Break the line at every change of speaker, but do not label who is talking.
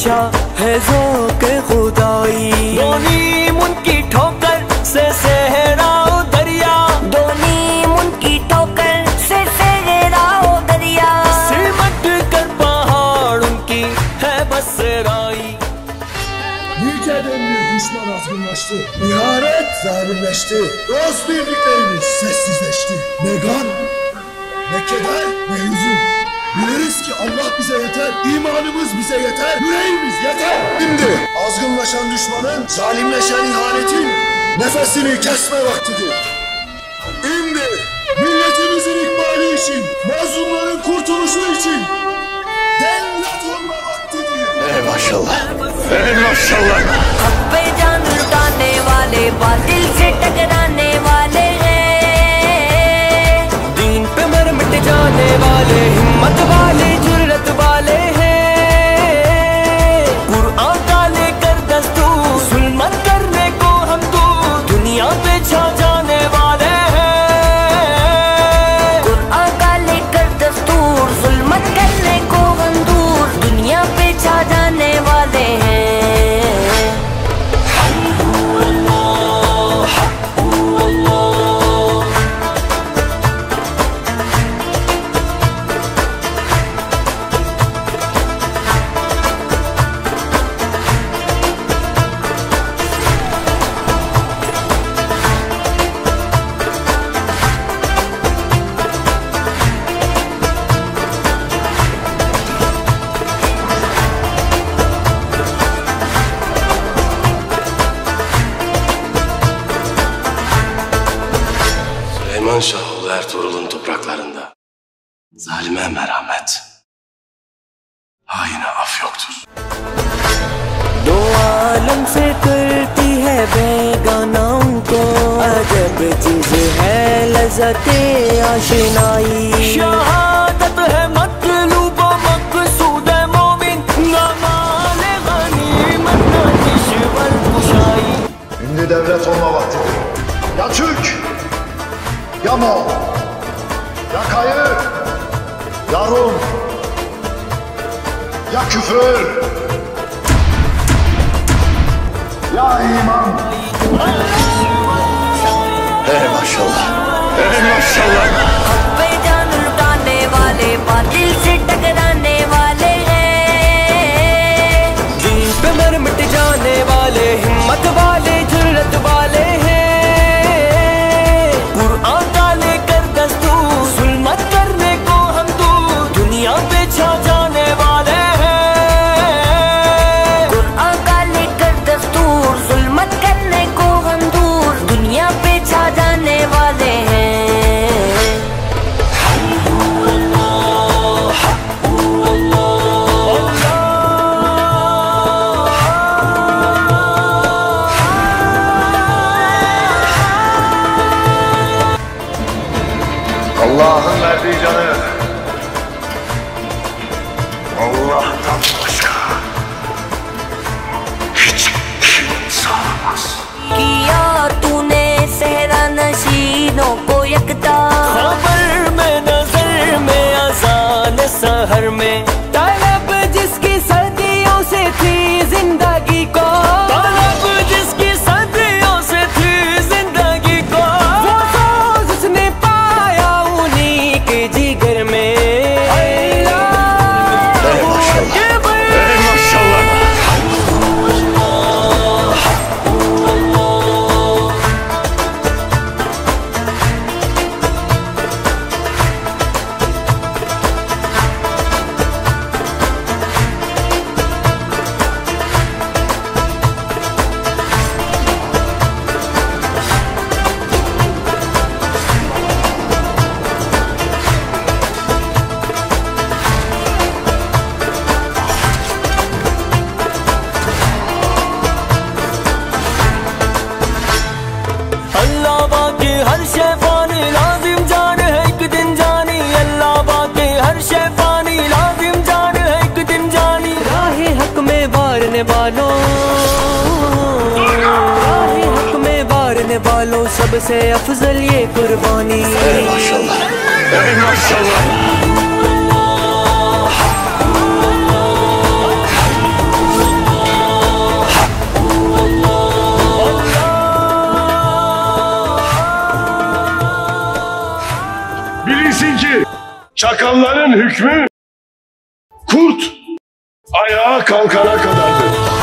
बख्शा है जोक खुदाई दोनी मुनकी ठोकर से सहराओ दरिया
दोनी मुनकी ठोकर से सहराओ दरिया
सिमट कर पहाड़ उनकी है Basrai
Nice demli düşman azgınlaştı. İhanet zalimleşti. Dost birliklerimiz sessizleşti. Ne gam, ne keder, ne hüzün. yeter, imanımız bize yeter, yüreğimiz yeter. Şimdi azgınlaşan düşmanın, zalimleşen ihanetin nefesini kesme vaktidir. Şimdi milletimizin ikbali için, mazlumların kurtuluşu için devlet olma vaktidir.
Ey maşallah, ey maşallah. Hak canırdan eyvale, batil
Süleyman Şahoğlu Ertuğrul'un topraklarında zalime merhamet, haine af yoktur.
दो आलम से करती है बेगाना उनको अजब चीज है लजते आशनाई शहादत है मतलूब मकसूद है मोमिन नमाल गनीमत न किश्वर कुशाई
Şimdi devlet olma vaktidir. Ya Türk, Ya Moğol, ya Kayı, ya küfür, ya iman.
पे
एक सबसे अफजल ये कुर्बानी
माशाल्लाह माशाल्लाह Bilinsin ki çakalların hükmü kurt ayağa kalkana kadardır.